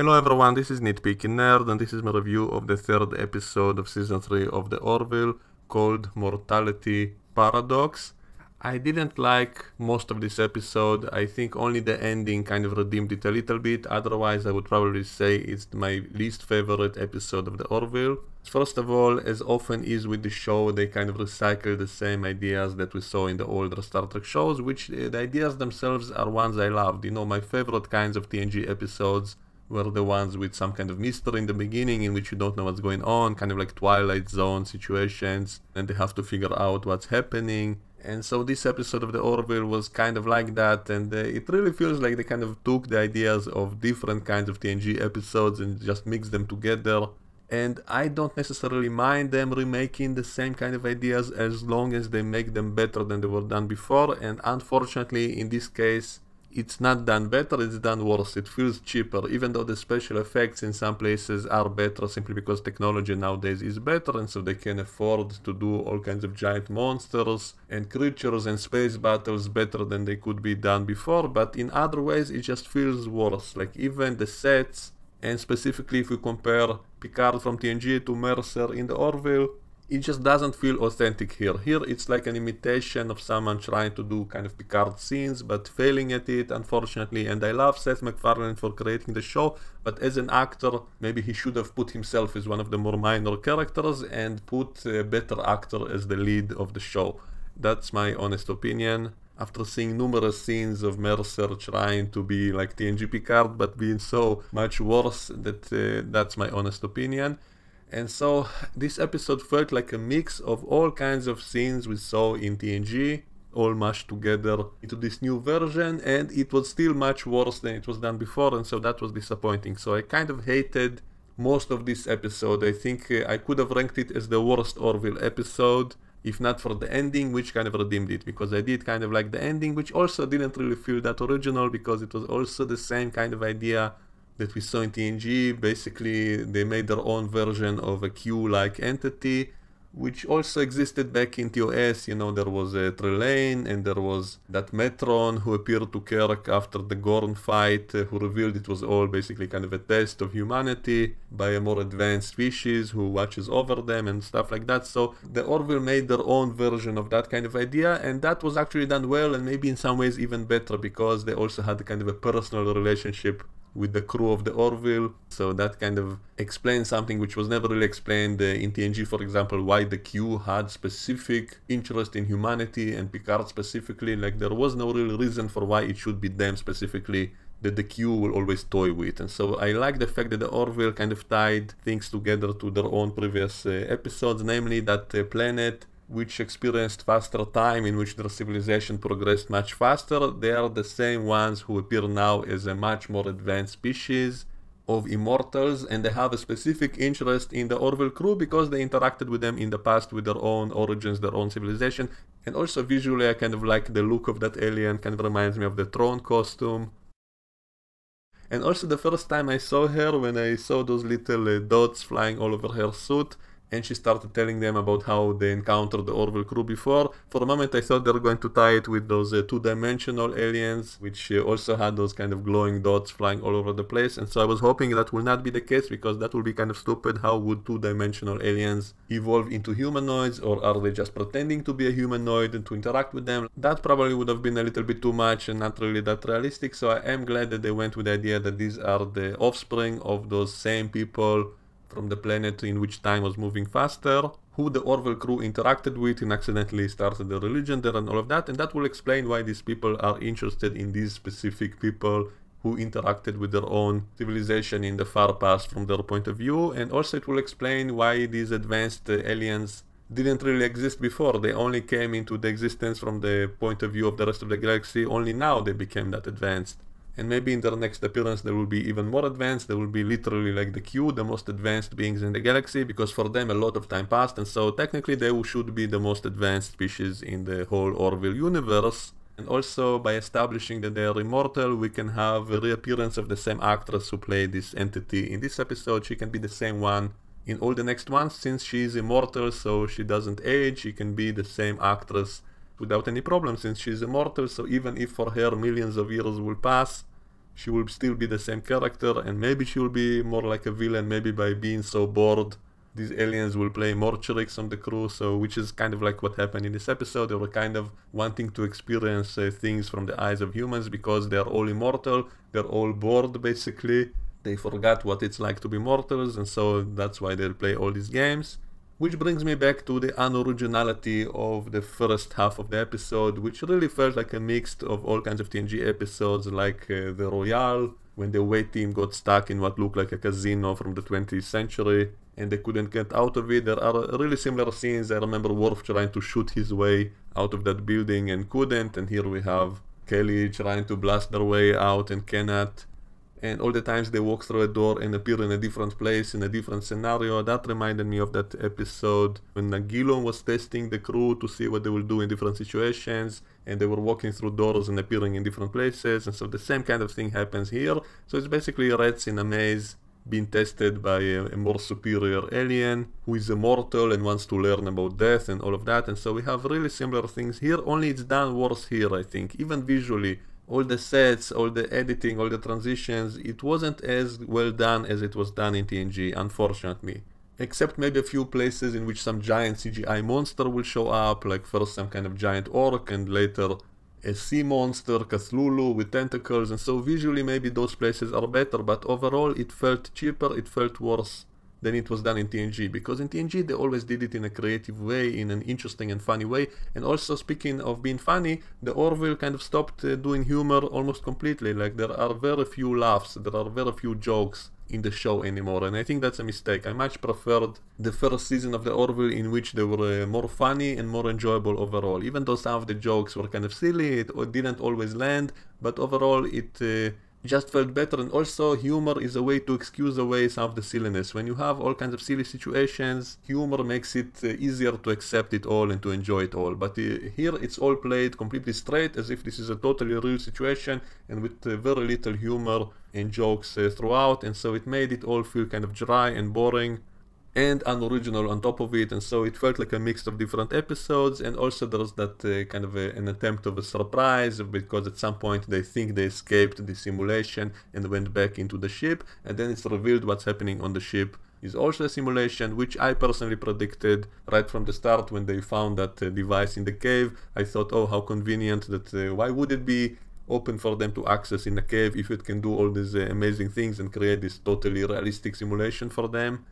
Hello everyone, this is Nitpicking Nerd and this is my review of the third episode of season 3 of the Orville called Mortality Paradox. I didn't like most of this episode. I think only the ending kind of redeemed it a little bit. Otherwise, I would probably say it's my least favorite episode of the Orville. First of all, as often is with the show, they kind of recycle the same ideas that we saw in the older Star Trek shows, which uh, the ideas themselves are ones I loved. You know, my favorite kinds of TNG episodes were the ones with some kind of mystery in the beginning in which you don't know what's going on, kind of like Twilight Zone situations, and they have to figure out what's happening. And so this episode of the Orville was kind of like that, and uh, it really feels like they kind of took the ideas of different kinds of TNG episodes and just mixed them together. And I don't necessarily mind them remaking the same kind of ideas as long as they make them better than they were done before. And unfortunately, in this case, it's not done better, it's done worse. It feels cheaper, even though the special effects in some places are better simply because technology nowadays is better and so they can afford to do all kinds of giant monsters and creatures and space battles better than they could be done before. But in other ways, it just feels worse. Like even the sets, and specifically if we compare Picard from TNG to Mercer in the Orville, it just doesn't feel authentic here. Here it's like an imitation of someone trying to do kind of Picard scenes but failing at it unfortunately and I love Seth MacFarlane for creating the show but as an actor maybe he should have put himself as one of the more minor characters and put a better actor as the lead of the show. That's my honest opinion. After seeing numerous scenes of Mercer trying to be like TNG Picard but being so much worse that uh, that's my honest opinion. And so this episode felt like a mix of all kinds of scenes we saw in TNG, all mashed together into this new version, and it was still much worse than it was done before, and so that was disappointing. So I kind of hated most of this episode. I think uh, I could have ranked it as the worst Orville episode, if not for the ending, which kind of redeemed it, because I did kind of like the ending, which also didn't really feel that original, because it was also the same kind of idea that we saw in TNG. Basically, they made their own version of a Q-like entity, which also existed back in TOS. You know, there was a Trelane and there was that Metron who appeared to Kirk after the Gorn fight, uh, who revealed it was all basically kind of a test of humanity by a more advanced species who watches over them and stuff like that. So the Orville made their own version of that kind of idea, and that was actually done well and maybe in some ways even better because they also had kind of a personal relationship with the crew of the Orville. So that kind of explains something which was never really explained uh, in TNG, for example, why the Q had specific interest in humanity and Picard specifically. Like there was no real reason for why it should be them specifically that the Q will always toy with. And so I like the fact that the Orville kind of tied things together to their own previous uh, episodes, namely that uh, planet which experienced faster time in which their civilization progressed much faster, they are the same ones who appear now as a much more advanced species of immortals and they have a specific interest in the Orville crew because they interacted with them in the past with their own origins, their own civilization. And also visually I kind of like the look of that alien, kind of reminds me of the Tron costume. And also the first time I saw her, when I saw those little uh, dots flying all over her suit, and she started telling them about how they encountered the Orville crew before. For a moment I thought they were going to tie it with those uh, two-dimensional aliens, which uh, also had those kind of glowing dots flying all over the place, and so I was hoping that will not be the case, because that would be kind of stupid. How would two-dimensional aliens evolve into humanoids, or are they just pretending to be a humanoid and to interact with them? That probably would have been a little bit too much and not really that realistic, so I am glad that they went with the idea that these are the offspring of those same people from the planet in which time was moving faster, who the Orville crew interacted with and accidentally started the religion there and all of that, and that will explain why these people are interested in these specific people who interacted with their own civilization in the far past from their point of view, and also it will explain why these advanced uh, aliens didn't really exist before. They only came into the existence from the point of view of the rest of the galaxy. Only now they became that advanced and maybe in their next appearance they will be even more advanced, they will be literally like the Q, the most advanced beings in the galaxy, because for them a lot of time passed, and so technically they should be the most advanced species in the whole Orville universe. And also, by establishing that they are immortal, we can have a reappearance of the same actress who played this entity in this episode. She can be the same one in all the next ones, since she is immortal, so she doesn't age, she can be the same actress without any problem since she's immortal, so even if for her millions of years will pass, she will still be the same character and maybe she will be more like a villain maybe by being so bored these aliens will play more tricks on the crew so which is kind of like what happened in this episode. They were kind of wanting to experience uh, things from the eyes of humans because they're all immortal they're all bored basically. They forgot what it's like to be mortals and so that's why they'll play all these games which brings me back to the unoriginality of the first half of the episode, which really felt like a mix of all kinds of TNG episodes, like uh, the Royale, when the away team got stuck in what looked like a casino from the 20th century, and they couldn't get out of it. There are really similar scenes. I remember Worf trying to shoot his way out of that building and couldn't, and here we have Kelly trying to blast their way out and cannot and all the times they walk through a door and appear in a different place in a different scenario that reminded me of that episode when Nagilum was testing the crew to see what they will do in different situations and they were walking through doors and appearing in different places and so the same kind of thing happens here. So it's basically rats in a maze being tested by a, a, more superior alien who is immortal and wants to learn about death and all of that and so we have really similar things here only it's done worse here i think. Even visually all the sets, all the editing, all the transitions, it wasn't as well done as it was done in TNG, unfortunately. Except maybe a few places in which some giant CGI monster will show up, like first some kind of giant orc and later a sea monster, Cthulhu with tentacles, and so visually maybe those places are better, but overall it felt cheaper, it felt worse than it was done in TNG because in TNG they always did it in a creative way, in an interesting and funny way. And also speaking of being funny, the Orville kind of stopped uh, doing humor almost completely. Like there are very few laughs, there are very few jokes in the show anymore and I think that's a mistake. I much preferred the first season of the Orville in which they were uh, more funny and more enjoyable overall. Even though some of the jokes were kind of silly, it didn't always land, but overall it uh, just felt better. And also humor is a way to excuse away some of the silliness. When you have all kinds of silly situations humor makes it uh, easier to accept it all and to enjoy it all. But uh, here it's all played completely straight as if this is a totally real situation and with uh, very little humor and jokes throughout. And so it made it all feel kind of dry and boring and unoriginal on top of it and so it felt like a mix of different episodes and also there was that uh, kind of a, an attempt of a surprise because at some point they think they escaped the simulation and went back into the ship and then it's revealed what's happening on the ship is also a simulation which I personally predicted right from the start when they found that uh, device in the cave. I thought oh how convenient that uh, why would it be open for them to access in a cave if it can do all these uh, amazing things and create this totally realistic simulation for them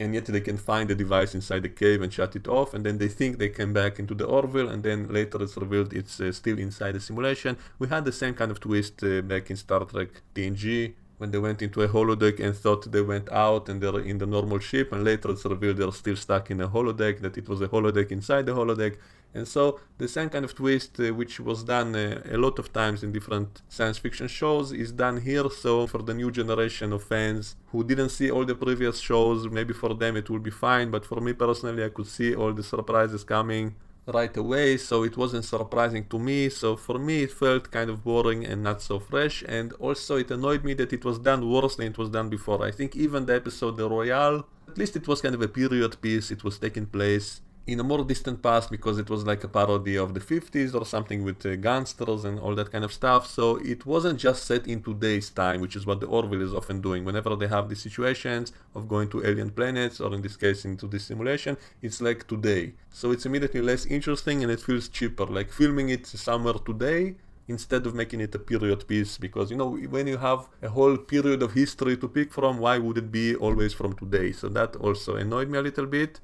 and yet they can find the device inside the cave and shut it off and then they think they came back into the Orville and then later it's revealed it's uh, still inside the simulation. We had the same kind of twist uh, back in Star Trek TNG when they went into a holodeck and thought they went out and they're in the normal ship and later it's revealed they're still stuck in a holodeck that it was a holodeck inside the holodeck and so the same kind of twist uh, which was done uh, a lot of times in different science fiction shows is done here. So for the new generation of fans who didn't see all the previous shows maybe for them it will be fine but for me personally I could see all the surprises coming right away. So it wasn't surprising to me. So for me it felt kind of boring and not so fresh. And also it annoyed me that it was done worse than it was done before. I think even the episode the royale at least it was kind of a period piece. It was taking place in a more distant past because it was like a parody of the 50s or something with uh, gangsters and all that kind of stuff. So it wasn't just set in today's time, which is what the Orville is often doing. Whenever they have these situations of going to alien planets, or in this case into this simulation, it's like today. So it's immediately less interesting and it feels cheaper. Like filming it somewhere today instead of making it a period piece because you know when you have a whole period of history to pick from why would it be always from today so that also annoyed me a little bit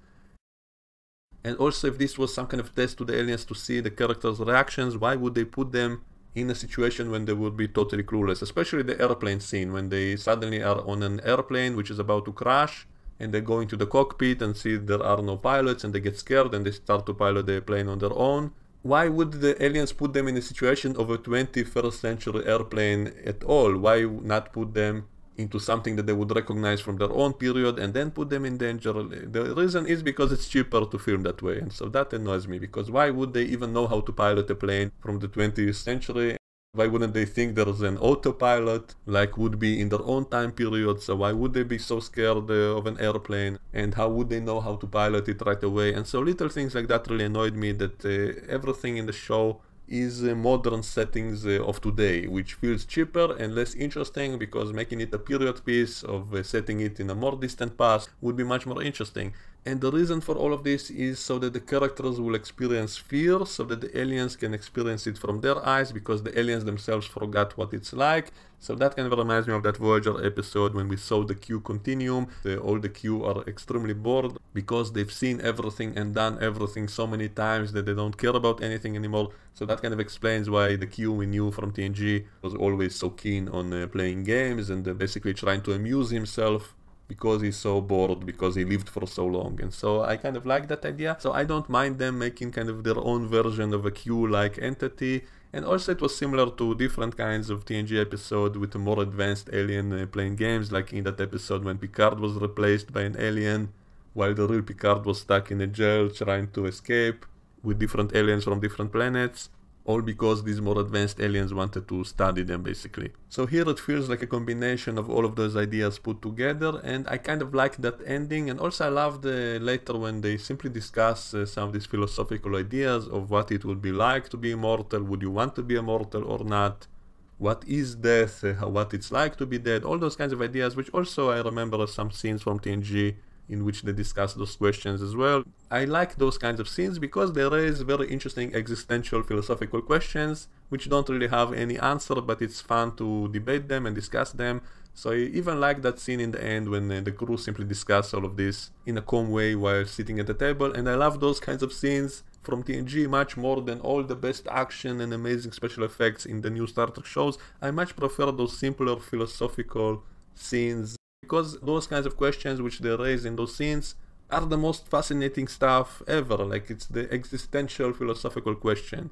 and also, if this was some kind of test to the aliens to see the characters' reactions, why would they put them in a situation when they would be totally clueless? Especially the airplane scene, when they suddenly are on an airplane which is about to crash, and they go into the cockpit and see there are no pilots, and they get scared and they start to pilot the plane on their own. Why would the aliens put them in a situation of a 21st century airplane at all? Why not put them into something that they would recognize from their own period and then put them in danger. The reason is because it's cheaper to film that way, and so that annoys me because why would they even know how to pilot a plane from the 20th century? Why wouldn't they think there's an autopilot like would be in their own time period? So why would they be so scared uh, of an airplane? And how would they know how to pilot it right away? And so little things like that really annoyed me that uh, everything in the show is modern settings uh, of today, which feels cheaper and less interesting because making it a period piece of uh, setting it in a more distant past would be much more interesting. And the reason for all of this is so that the characters will experience fear, so that the aliens can experience it from their eyes, because the aliens themselves forgot what it's like. So that kind of reminds me of that Voyager episode when we saw the Q continuum. The, all the Q are extremely bored because they've seen everything and done everything so many times that they don't care about anything anymore. So that kind of explains why the Q we knew from TNG was always so keen on uh, playing games and uh, basically trying to amuse himself because he's so bored because he lived for so long. And so i kind of like that idea. So i don't mind them making kind of their own version of a q like entity. And also it was similar to different kinds of tng episode with more advanced alien uh, playing games like in that episode when picard was replaced by an alien while the real picard was stuck in a jail trying to escape with different aliens from different planets all because these more advanced aliens wanted to study them basically. So here it feels like a combination of all of those ideas put together and I kind of like that ending and also I love the later when they simply discuss uh, some of these philosophical ideas of what it would be like to be immortal, would you want to be immortal or not, what is death, uh, what it's like to be dead, all those kinds of ideas which also I remember some scenes from TNG in which they discuss those questions as well. I like those kinds of scenes because they raise very interesting existential philosophical questions which don't really have any answer but it's fun to debate them and discuss them. So I even like that scene in the end when uh, the crew simply discuss all of this in a calm way while sitting at the table and I love those kinds of scenes from TNG much more than all the best action and amazing special effects in the new Star Trek shows. I much prefer those simpler philosophical scenes because those kinds of questions which they raise in those scenes are the most fascinating stuff ever. Like it's the existential philosophical question.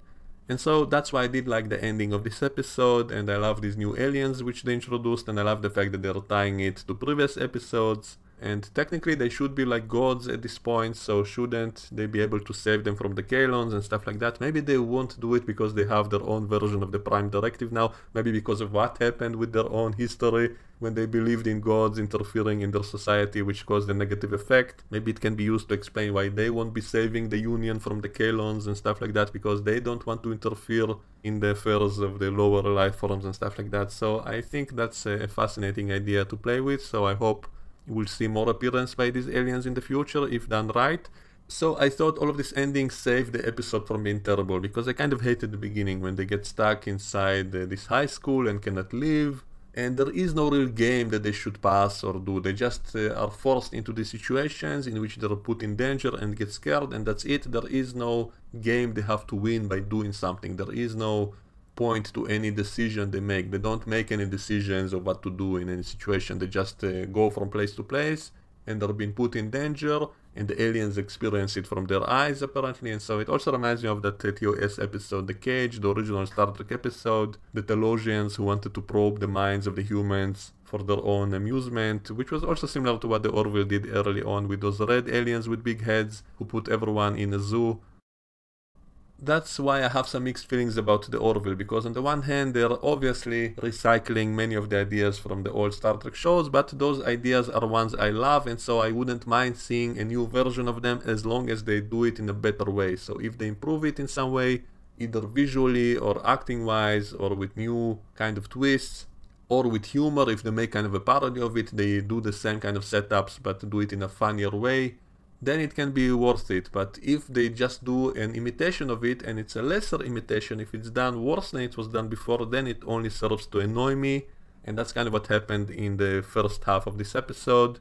And so that's why I did like the ending of this episode and I love these new aliens which they introduced and I love the fact that they're tying it to previous episodes and technically they should be like gods at this point so shouldn't they be able to save them from the Kaylons and stuff like that? Maybe they won't do it because they have their own version of the prime directive now. Maybe because of what happened with their own history when they believed in gods interfering in their society which caused a negative effect. Maybe it can be used to explain why they won't be saving the union from the Kaylons and stuff like that because they don't want to interfere in the affairs of the lower life forms and stuff like that. So I think that's a fascinating idea to play with so I hope We'll see more appearance by these aliens in the future if done right. So I thought all of this ending saved the episode from being terrible because I kind of hated the beginning when they get stuck inside this high school and cannot leave. And there is no real game that they should pass or do. They just uh, are forced into these situations in which they're put in danger and get scared, and that's it. There is no game they have to win by doing something. There is no point to any decision they make. They don't make any decisions of what to do in any situation. They just uh, go from place to place and they're being put in danger and the aliens experience it from their eyes apparently and so it also reminds me of that TOS episode The Cage, the original Star Trek episode, the Talosians who wanted to probe the minds of the humans for their own amusement, which was also similar to what the Orville did early on with those red aliens with big heads who put everyone in a zoo that's why I have some mixed feelings about the Orville, because on the one hand, they're obviously recycling many of the ideas from the old Star Trek shows, but those ideas are ones I love, and so I wouldn't mind seeing a new version of them as long as they do it in a better way. So if they improve it in some way, either visually or acting wise, or with new kind of twists, or with humor, if they make kind of a parody of it, they do the same kind of setups but do it in a funnier way then it can be worth it. But if they just do an imitation of it and it's a lesser imitation, if it's done worse than it was done before, then it only serves to annoy me. And that's kind of what happened in the first half of this episode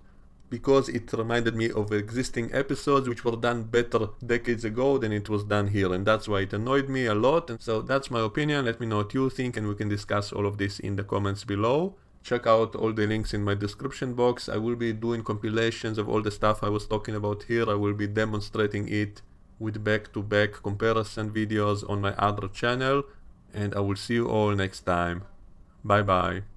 because it reminded me of existing episodes which were done better decades ago than it was done here and that's why it annoyed me a lot and so that's my opinion let me know what you think and we can discuss all of this in the comments below check out all the links in my description box. I will be doing compilations of all the stuff I was talking about here. I will be demonstrating it with back-to-back -back comparison videos on my other channel and I will see you all next time. Bye bye.